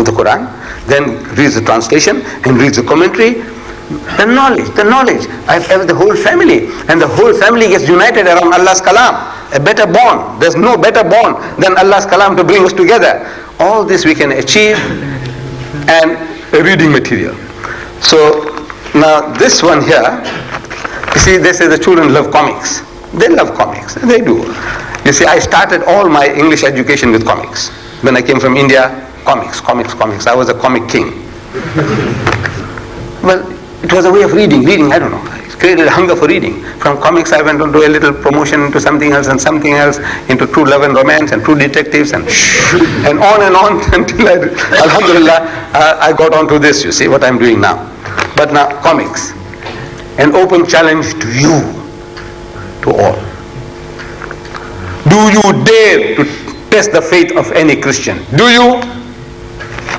of the Quran, then reads the translation and reads the commentary. The knowledge, the knowledge. I have the whole family, and the whole family gets united around Allah's kalam. A better bond. There's no better bond than Allah's kalam to bring us together. All this we can achieve, and a reading material. So now this one here, you see, they say the children love comics. They love comics. They do. You see, I started all my English education with comics. When I came from India, comics, comics, comics. I was a comic king. well, it was a way of reading, reading, I don't know. It created a hunger for reading. From comics I went on to a little promotion into something else and something else, into true love and romance and true detectives and and on and on until I, Alhamdulillah, uh, I got onto this, you see, what I'm doing now. But now, comics. An open challenge to you, to all. Do you dare to test the faith of any Christian? Do you?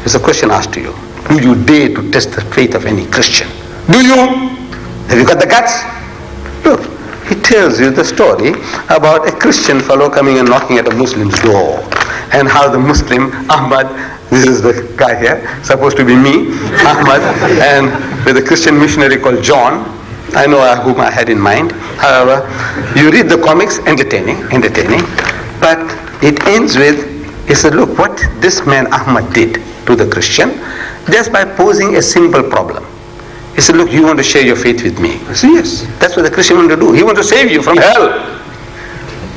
It's a question asked to you. Do you dare to test the faith of any Christian? Do you? Have you got the guts? Look, he tells you the story about a Christian fellow coming and knocking at a Muslim's door and how the Muslim, Ahmad, this is the guy here, supposed to be me, Ahmad, and with a Christian missionary called John. I know whom I had in mind. However, you read the comics, entertaining, entertaining, but it ends with, he said, look, what this man Ahmad did to the Christian, just by posing a simple problem. He said, look, you want to share your faith with me? I said, yes. That's what the Christian wants to do. He wants to save you from hell.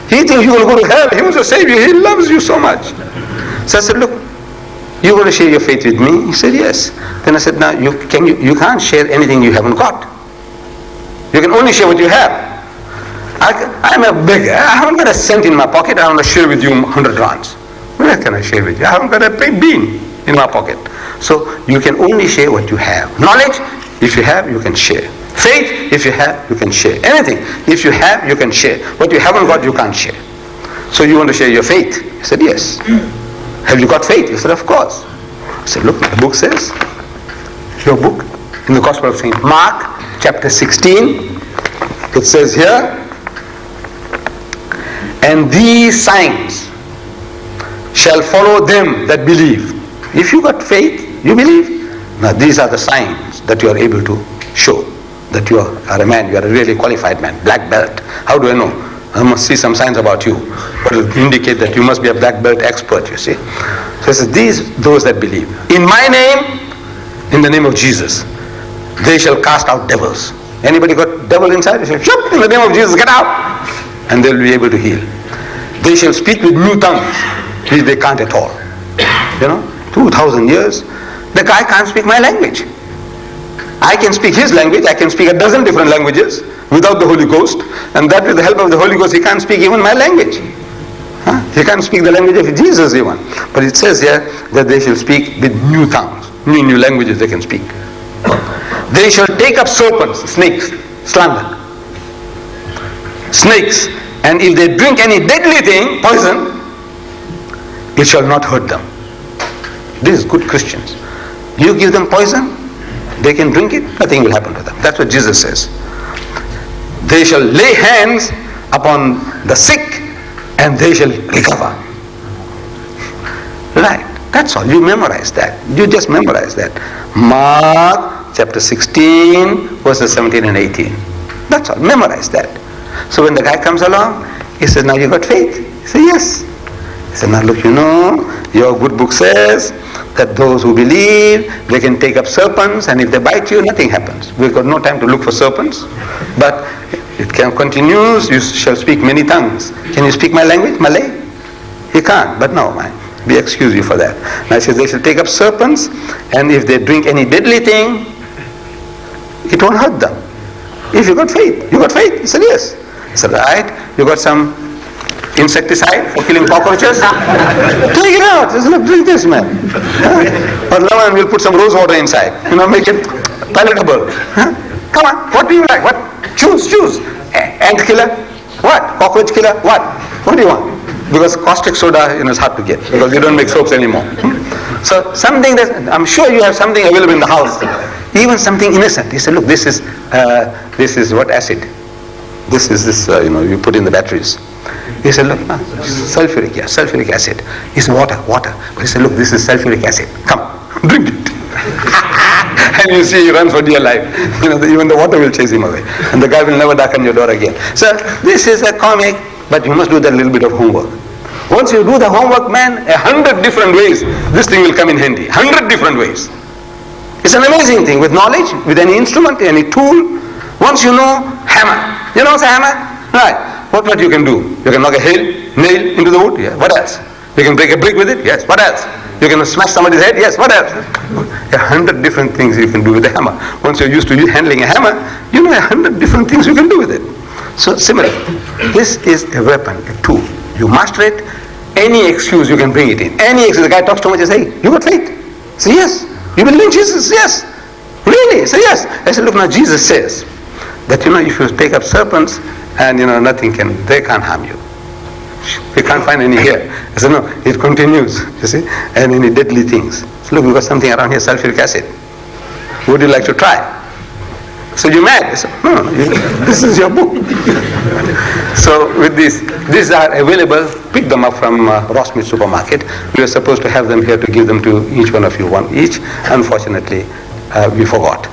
He thinks you will go to hell. He wants to save you. He loves you so much. So I said, look, you want to share your faith with me? He said, yes. Then I said, now you, can you, you can't share anything you haven't got. You can only share what you have. I, am a beggar. I haven't got a cent in my pocket. I want to share with you 100 rands. Where can I share with you? I haven't got a bean in my pocket. So you can only share what you have. Knowledge, if you have, you can share. Faith, if you have, you can share. Anything, if you have, you can share. What you haven't got, you can't share. So you want to share your faith? He said, yes. Have you got faith? He said, of course. I said, look, the book says, your book, in the Gospel of St. Mark, chapter 16, it says here, and these signs shall follow them that believe. If you got faith, you believe. Now these are the signs that you are able to show that you are, a man, you are a really qualified man, black belt. How do I know? I must see some signs about you. But will indicate that you must be a black belt expert, you see. So it says, these, those that believe. In my name, in the name of Jesus, they shall cast out devils. Anybody got devil inside? They say, Shut in the name of Jesus, get out. And they'll be able to heal. They shall speak with new tongues, which they can't at all. You know, 2,000 years, the guy can't speak my language. I can speak his language, I can speak a dozen different languages without the Holy Ghost, and that with the help of the Holy Ghost, he can't speak even my language. Huh? He can't speak the language of Jesus even. But it says here that they shall speak with new tongues, new new languages they can speak. They shall take up serpents, snakes, slander. Snakes. And if they drink any deadly thing, poison, it shall not hurt them. This is good Christians. You give them poison, they can drink it, nothing will happen to them. That's what Jesus says. They shall lay hands upon the sick and they shall recover. Right. That's all. You memorize that. You just memorize that. Mark chapter 16, verses 17 and 18. That's all. Memorize that. So when the guy comes along, he says, Now you got faith? He says, Yes. He said, Now look, you know, your good book says that those who believe, they can take up serpents, and if they bite you, nothing happens. We've got no time to look for serpents. But it can continues, you shall speak many tongues. Can you speak my language, Malay? He can't, but no, man. We excuse you for that. Now says they shall take up serpents, and if they drink any deadly thing, it won't hurt them. If you got faith, you got faith. He said yes. He said, right, you got some insecticide for killing cockroaches? Take it out. Said, look, drink this, man. Huh? Or we will put some rose water inside. You know, make it palatable. Huh? Come on, what do you like? What? Choose, choose. Ant killer? What? Cockroach killer? What? What do you want? Because caustic soda you know, is hard to get because they don't make soaps anymore. So something that I'm sure you have something available in the house, even something innocent. He said, look, this is uh, this is what acid. This is this uh, you know you put in the batteries. He said, look, no, sulfuric, yeah, sulfuric acid. Said, water, water. But he said, look, this is sulfuric acid. Come, drink it. and you see he runs for dear life. You know, even the water will chase him away. And the guy will never darken your door again. So this is a comic, but you must do that little bit of homework. Once you do the homework, man, a hundred different ways, this thing will come in handy. Hundred different ways. It's an amazing thing. With knowledge, with any instrument, any tool, once you know hammer. You know what's a hammer? Right. What what you can do? You can knock a nail, nail into the wood? Yeah. What else? You can break a brick with it? Yes. What else? You can smash somebody's head? Yes. What else? A hundred different things you can do with a hammer. Once you're used to handling a hammer, you know a hundred different things you can do with it. So similar. This is a weapon, a tool. You master it, any excuse you can bring it in. Any excuse. The guy talks too much, you say, you got faith? Say yes. You believe in Jesus? Yes. Really? Say yes. I said, look now, Jesus says that you know if you take up serpents and you know nothing can they can't harm you. We can't find any here. I said no it continues you see and any deadly things. So look we got something around here sulfuric acid. Would you like to try? So you mad? I said, no, no you, this is your book. So with this these are available. Pick them up from uh, supermarket. We were supposed to have them here to give them to each one of you one each. Unfortunately uh, we forgot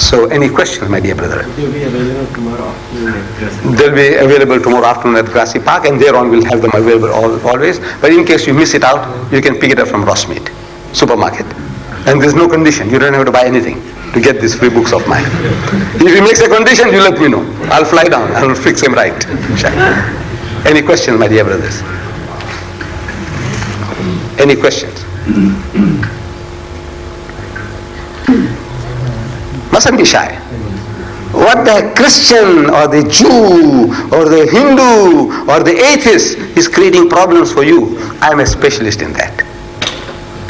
so any questions, my dear brother? They'll be available tomorrow afternoon at Grassy They'll be available tomorrow afternoon at Grassy Park and thereon we'll have them available all, always. But in case you miss it out, you can pick it up from Rossmead supermarket. And there's no condition. You don't have to buy anything to get these free books of mine. If he makes a condition, you let me know. I'll fly down. I'll fix him right. Any questions, my dear brothers? Any questions? Mustn't be shy. What the Christian or the Jew or the Hindu or the atheist is creating problems for you, I'm a specialist in that.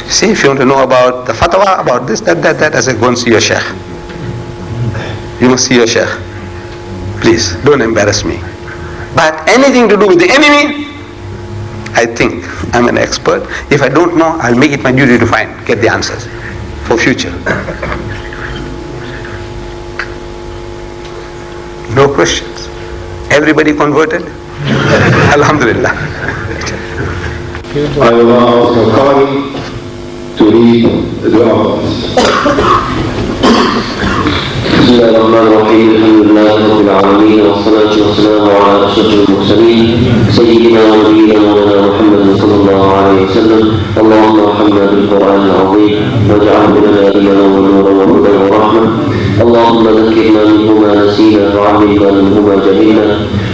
See, if you want to know about the fatwa, about this, that, that, that, I say, go and see your sheikh. You must see your sheikh. Please, don't embarrass me. But anything to do with the enemy, I think I'm an expert. If I don't know, I'll make it my duty to find, get the answers for future. No questions. Everybody converted? Alhamdulillah. I will ask to read the dua. بسم الله الرحمن الرحيم الحمد لله رب العالمين والصلاة والسلام على أشرف المرسلين سيدنا ونبينا مولانا محمد صلى الله عليه وسلم اللهم ارحمنا بالقرآن العظيم واجعله لنا إيمانا ونورا وهدى ورحمة اللهم ذكرنا منه ما نسينا وعلمنا منه ما جهلنا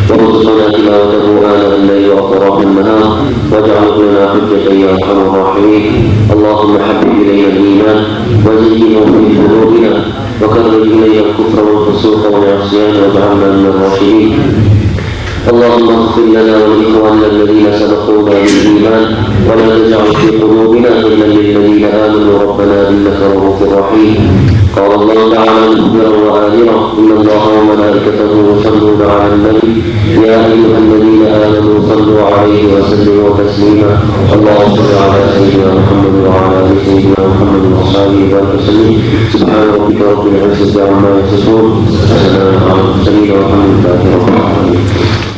وارزقنا تلاوته آناء الليل وأطراف النهار واجعله لنا حجة يا أرحم الراحمين. اللهم حبب إلينا الإيمان وزينه في قلوبنا وكرر إلينا الكفر والفسوق والعصيان واجعلنا من الراشدين. اللهم اغفر لنا ولإخواننا الذين سبقونا بالإيمان ولا تجعل في قلوبنا غلا للذين آمنوا ربنا إنك رؤوف رحيم. قال الله تعالى مخبرا وآمرا إن الله وملائكته يصلون على النبي يا أيها الذين آمنوا صلوا عليه وسلموا تسليما. اللهم صل على سيدنا محمد وعلى آل سيدنا محمد وصحبه وبارك وسلم. سبحان ربك رب العزة عما يصفون وسلام على المرسلين والحمد لله رب العالمين.